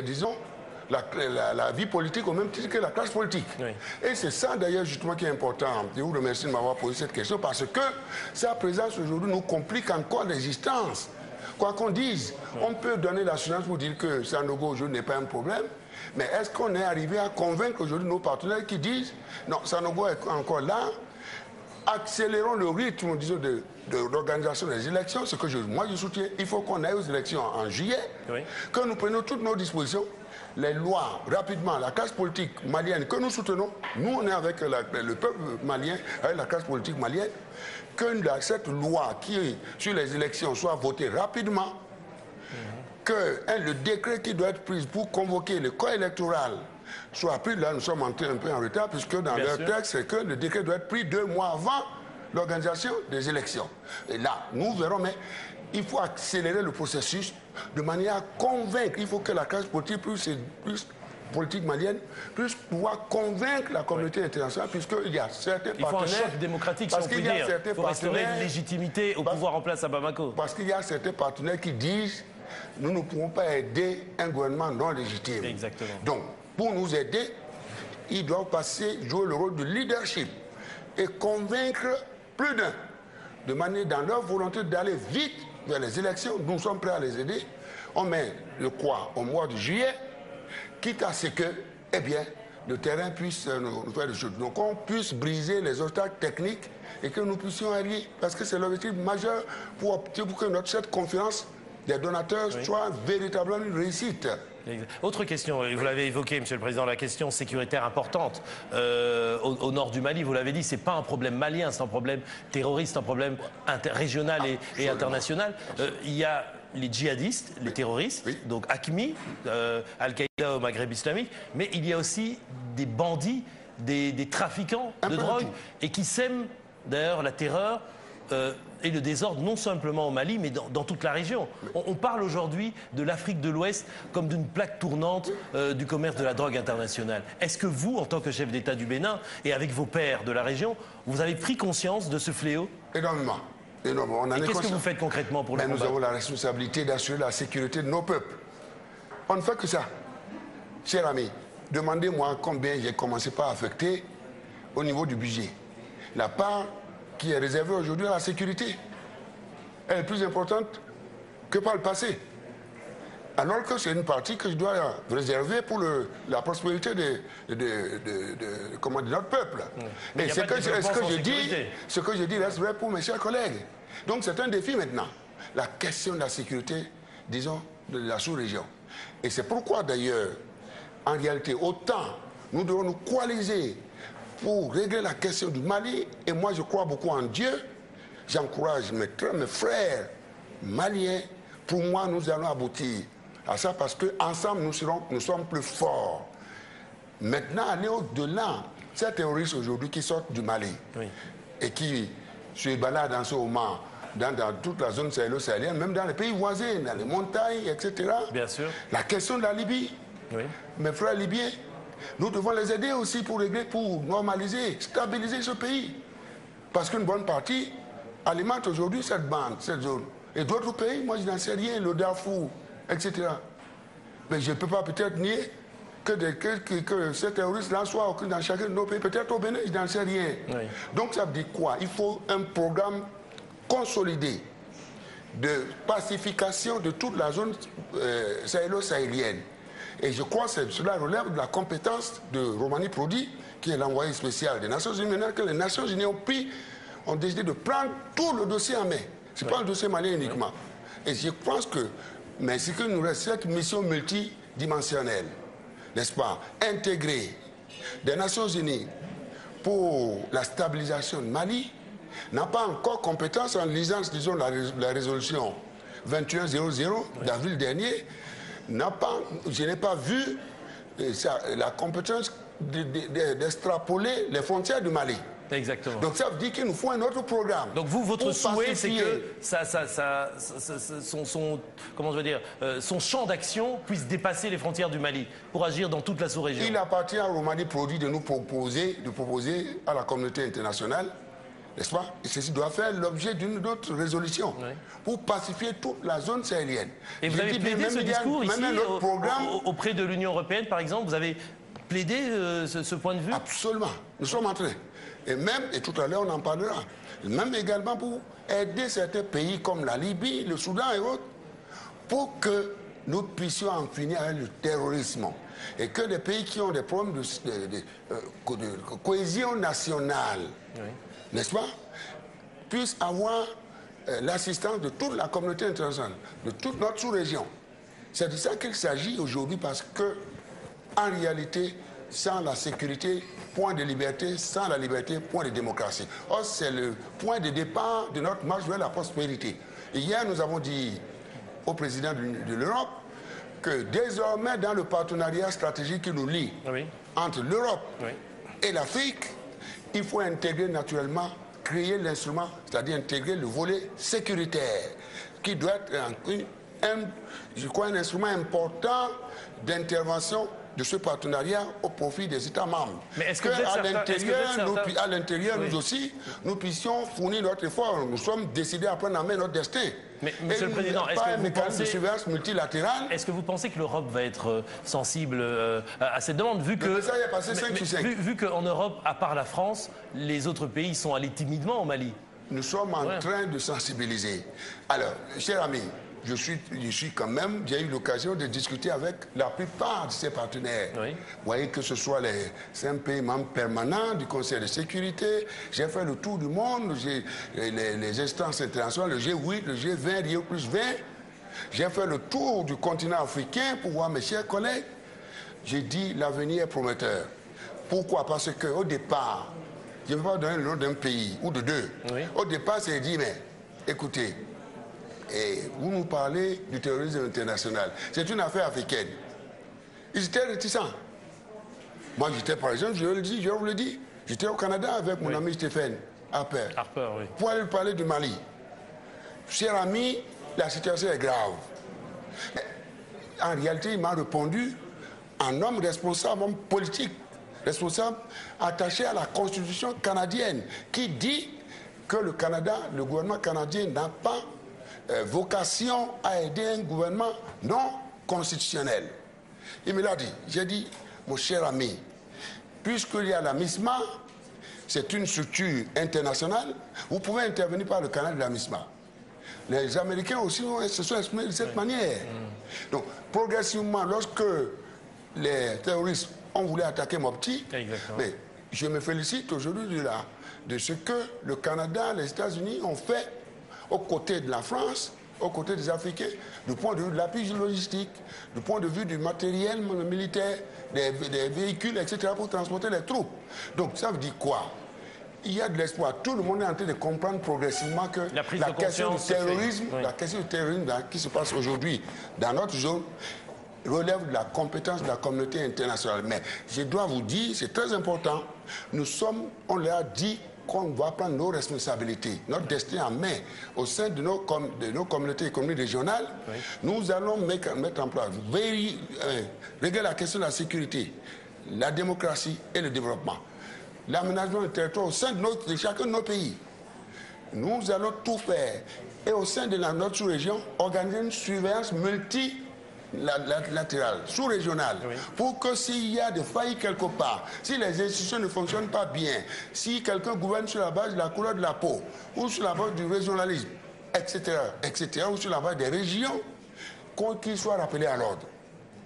disons, la, vie politique au même titre que la classe politique. Et c'est ça d'ailleurs justement qui est important. Je vous remercie de m'avoir posé cette question parce que sa présence aujourd'hui nous complique encore l'existence. Quoi qu'on dise, on peut donner l'assurance pour dire que Sanogo aujourd'hui n'est pas un problème, mais est-ce qu'on est arrivé à convaincre aujourd'hui nos partenaires qui disent non, Sanogo est encore là, accélérons le rythme, disons, de, l'organisation des élections, ce que je, moi je soutiens. Il faut qu'on aille aux élections en, juillet, que nous prenions toutes nos dispositions, les lois rapidement, la classe politique malienne que nous soutenons, nous on est avec le peuple malien, avec la classe politique malienne, que cette loi qui sur les élections soit votée rapidement, que hein, le décret qui doit être pris pour convoquer le corps électoral soit pris. Là, nous sommes entrés un peu en retard, puisque dans leur texte, c'est que le décret doit être pris deux mois avant l'organisation des élections. Et là, nous verrons, mais il faut accélérer le processus de manière à convaincre. Il faut que la classe politique plus, plus politique malienne puisse pouvoir convaincre la communauté internationale, puisqu'il y a certains partenaires... Il faut un choc démocratique, si on peut dire, pour restaurer une légitimité au pouvoir en place à Bamako. Parce qu'il y a certains partenaires qui disent nous ne pouvons pas aider un gouvernement non légitime. Exactement. Donc, pour nous aider, ils doivent passer, jouer le rôle de leadership et convaincre plus d'un, de manière dans leur volonté d'aller vite vers les élections. Nous sommes prêts à les aider. On met le quoi au mois de juillet, quitte à ce que, eh bien, le terrain puisse nous, faire des choses. Donc, on puisse briser les obstacles techniques et que nous puissions allier, parce que c'est l'objectif majeur pour, pour que notre cette conférence des donateurs soit véritablement une réussite. Autre question, vous l'avez évoqué, Monsieur le Président, la question sécuritaire importante euh, au, nord du Mali. Vous l'avez dit, c'est pas un problème malien, c'est un problème terroriste, un problème régional et, international. Euh, il y a les djihadistes, les terroristes, donc ACMI, euh, Al-Qaïda au Maghreb islamique, mais il y a aussi des bandits, des, des trafiquants de drogue et qui sèment d'ailleurs la terreur euh, et le désordre, non simplement au Mali, mais dans, toute la région. On, parle aujourd'hui de l'Afrique de l'Ouest comme d'une plaque tournante euh, du commerce de la drogue internationale. Est-ce que vous, en tant que chef d'État du Bénin, et avec vos pairs de la région, vous avez pris conscience de ce fléau? Énormément. Énormément. qu'est-ce que vous faites concrètement pour le Nous avons la responsabilité d'assurer la sécurité de nos peuples. On ne fait que ça. Cher ami, demandez-moi combien j'ai commencé par affecter au niveau du budget. La part qui est réservée aujourd'hui à la sécurité. Elle est plus importante que par le passé. Alors que c'est une partie que je dois réserver pour le, la prospérité de, de, de, comment, notre peuple. Et ce que, ce que je dis, ce que je dis reste vrai pour mes chers collègues. Donc c'est un défi maintenant. La question de la sécurité, disons, de la sous-région. Et c'est pourquoi d'ailleurs, en réalité, autant nous devons nous coaliser pour régler la question du Mali. Et moi, je crois beaucoup en Dieu. J'encourage mes, mes frères maliens. Pour moi, nous allons aboutir à ça parce qu'ensemble, nous, serons, nous sommes plus forts. Maintenant, aller au-delà, ces terroristes aujourd'hui qui sortent du Mali et qui se baladent en ce moment dans, toute la zone sahélo-sahélienne, même dans les pays voisins, dans les montagnes, etc. Bien sûr. La question de la Libye. Mes frères libyens, nous devons les aider aussi pour régler, pour normaliser, stabiliser ce pays. Parce qu'une bonne partie alimente aujourd'hui cette bande, cette zone. Et d'autres pays, moi je n'en sais rien, le Darfour, etc. Mais je ne peux pas peut-être nier que, que, ces terroristes-là soient dans chacun de nos pays. Peut-être au Bénin, je n'en sais rien. Donc ça veut dire quoi? Il faut un programme consolidé de pacification de toute la zone euh, sahélo-sahélienne. Et je crois que cela relève de la compétence de Romani Prodi, qui est l'envoyé spécial des Nations Unies. Maintenant que les Nations Unies ont pris, ont décidé de prendre tout le dossier en main. Ce n'est pas un dossier malien uniquement. Et je pense que, mais ce que nous reste, cette mission multidimensionnelle, n'est-ce pas, intégrée des Nations Unies pour la stabilisation de Mali, n'a pas encore compétence en lisant, disons, la, la résolution 2100 d'avril dernier, pas, je n'ai pas vu euh, la compétence d'extrapoler les frontières du Mali. Exactement. Donc ça veut dire qu'il nous faut un autre programme. Donc vous, votre souhait, c'est que ça, ça, ça, son, comment je veux dire, euh, son champ d'action puisse dépasser les frontières du Mali pour agir dans toute la sous-région. Il appartient à Romani Prodi de nous proposer, de proposer à la communauté internationale n'est-ce pas? Et ceci doit faire l'objet d'une autre résolution pour pacifier toute la zone sahélienne. Et vous avez plaidé ce discours ici, programme... auprès de l'Union européenne, par exemple, vous avez plaidé euh, ce, point de vue? Absolument. Nous sommes en train. Et même, et tout à l'heure on en parlera, même également pour aider certains pays comme la Libye, le Soudan et autres, pour que nous puissions en finir avec le terrorisme. Et que les pays qui ont des problèmes de, euh, cohésion nationale, n'est-ce pas, puissent avoir euh, l'assistance de toute la communauté internationale, de toute notre sous-région. C'est de ça qu'il s'agit aujourd'hui parce que, en réalité, sans la sécurité, point de liberté, sans la liberté, point de démocratie. Or, c'est le point de départ de notre marche vers la prospérité. hier, nous avons dit au président de l'Europe que désormais, dans le partenariat stratégique qui nous lie entre l'Europe et l'Afrique, il faut intégrer naturellement, créer l'instrument, c'est-à-dire intégrer le volet sécuritaire, qui doit être un, je crois, un instrument important d'intervention de ce partenariat au profit des États membres. Mais est-ce que, à l'intérieur, nous, à l'intérieur, nous aussi, nous puissions fournir notre effort. Nous sommes décidés à prendre en main notre destin. Mais, Monsieur le Président, est-ce que, vous pensez, de est-ce que vous pensez que l'Europe va être euh, sensible euh, à cette demande, vu que ça, il a passé 5 sur 5. vu, vu qu'en Europe, à part la France, les autres pays sont allés timidement au Mali? Nous sommes en train de sensibiliser. Alors, cher ami, je suis, je suis quand même, j'ai eu l'occasion de discuter avec la plupart de ses partenaires. Vous voyez que ce soit les pays membres permanents du Conseil de sécurité, j'ai fait le tour du monde, les, les, instances internationales, le G8, le G20, Rio plus 20. J'ai fait le tour du continent africain pour voir mes chers collègues. J'ai dit l'avenir est prometteur. Pourquoi? Parce qu'au départ, je ne vais pas donner le nom d'un pays ou de deux. Au départ, c'est dit, mais écoutez, et vous nous parlez du terrorisme international. C'est une affaire africaine. Ils étaient réticents. Moi, j'étais, par exemple, je, le dis, je vous le dis, j'étais au Canada avec mon ami Stéphane Harper. Harper, oui. Pour aller parler du Mali. Cher ami, la situation est grave. En réalité, il m'a répondu un homme responsable, homme politique, responsable, attaché à la Constitution canadienne, qui dit que le Canada, le gouvernement canadien n'a pas euh, vocation à aider un gouvernement non constitutionnel. Il me l'a dit. J'ai dit, mon cher ami, puisqu'il y a la MISMA, c'est une structure internationale, vous pouvez intervenir par le canal de la MISMA. Les Américains aussi se sont exprimés de cette manière. Mm. Donc, progressivement, lorsque les terroristes ont voulu attaquer Mopti, mais je me félicite aujourd'hui de, de ce que le Canada, les États-Unis ont fait aux côtés de la France, aux côtés des Africains, du point de vue de l'appui logistique, du point de vue du matériel militaire, des, véhicules, etc., pour transporter les troupes. Donc ça veut dire quoi? Il y a de l'espoir. Tout le monde est en train de comprendre progressivement que la, question du terrorisme, la question du terrorisme qui se passe aujourd'hui dans notre zone relève de la compétence de la communauté internationale. Mais je dois vous dire, c'est très important, nous sommes, on l'a dit, qu'on va prendre nos responsabilités, notre destin en main au sein de nos, de nos communautés économiques régionales, nous allons mettre, en place, euh, régler la question de la sécurité, la démocratie et le développement, l'aménagement du territoire au sein de, de chacun de nos pays. Nous allons tout faire et au sein de la, notre sous-région, organiser une surveillance multi latérale, sous-régionale, pour que s'il y a des failles quelque part, si les institutions ne fonctionnent pas bien, si quelqu'un gouverne sur la base de la couleur de la peau, ou sur la base du régionalisme, etc., etc., ou sur la base des régions, qu'il soit rappelé à l'ordre.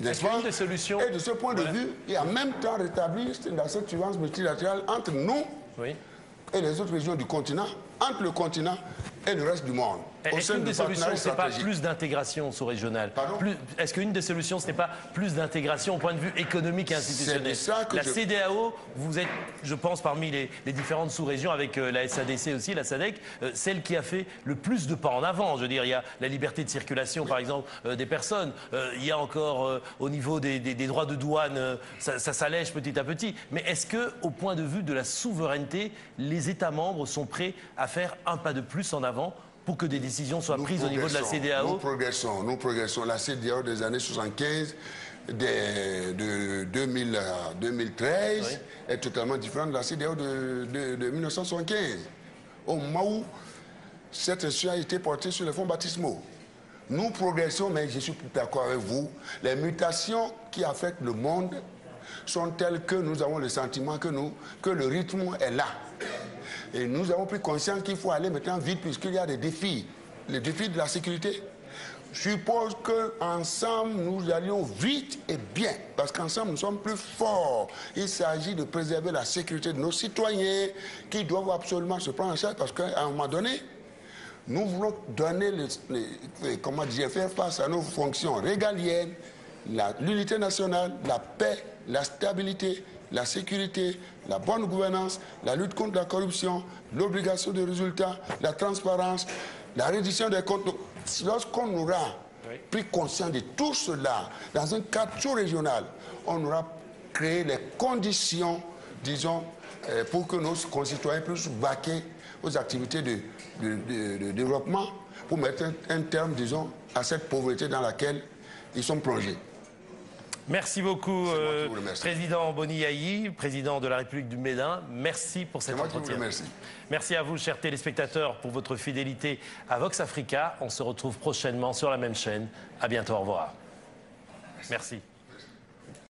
N'est-ce pas des solutions... Et de ce point de vue, et en même temps rétablir cette surveillance multilatérale entre nous et les autres régions du continent, entre le continent et le reste du monde. Est-ce qu'une des solutions, ce n'est pas plus d'intégration sous-régionale Est-ce qu'une des solutions, ce n'est pas plus d'intégration au point de vue économique et institutionnel La CDAO, vous êtes, je pense, parmi les, différentes sous-régions, avec euh, la SADC aussi, la SADEC, euh, celle qui a fait le plus de pas en avant. Je veux dire, il y a la liberté de circulation, par exemple, euh, des personnes. il y a encore, au niveau des, droits de douane, ça, ça s'allège petit à petit. Mais est-ce que, au point de vue de la souveraineté, les États membres sont prêts à faire un pas de plus en avant pour que des décisions soient prises au niveau de la CDAO Nous progressons, nous progressons. La CDAO des années 75, de 2000 à 2013, est totalement différente de la CDAO de, 1975. au moment où cette institution a été portée sur les fonds baptismaux. Nous progressons, mais je suis d'accord avec vous. Les mutations qui affectent le monde sont telles que nous avons le sentiment que, nous, que le rythme est là. Et nous avons pris conscience qu'il faut aller maintenant vite puisqu'il y a des défis. Les défis de la sécurité. Je suppose qu'ensemble, nous allions vite et bien, parce qu'ensemble, nous sommes plus forts. Il s'agit de préserver la sécurité de nos citoyens qui doivent absolument se prendre en charge, parce qu'à un moment donné, nous voulons donner, les, comment dire, faire face à nos fonctions régaliennes, l'unité nationale, la paix, la stabilité, la sécurité, la bonne gouvernance, la lutte contre la corruption, l'obligation de résultats, la transparence, la réduction des comptes. Lorsqu'on aura pris conscience de tout cela dans un cadre sous-régional, on aura créé les conditions, disons, euh, pour que nos concitoyens puissent vaquer aux activités de, développement pour mettre un terme, disons, à cette pauvreté dans laquelle ils sont plongés. Merci beaucoup, euh, Président Boni président de la République du Médin. Merci pour cet entretien. Merci. merci à vous, chers téléspectateurs, pour votre fidélité à Vox Africa. On se retrouve prochainement sur la même chaîne. À bientôt, au revoir. merci.